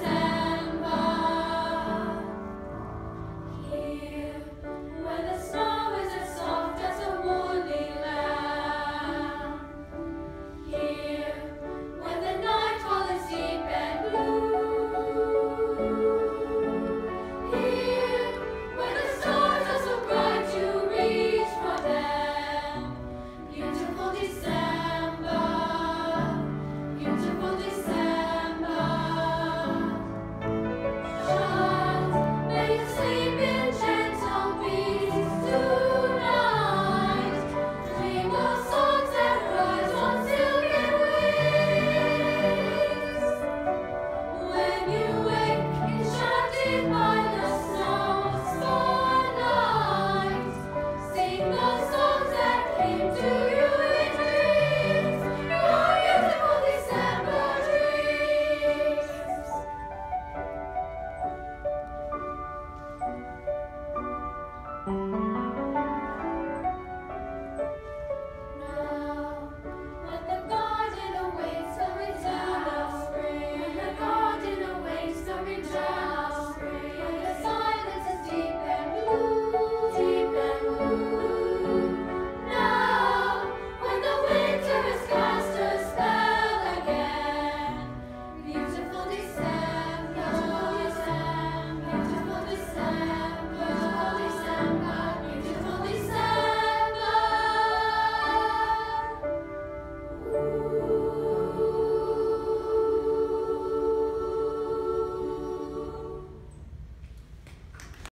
sad.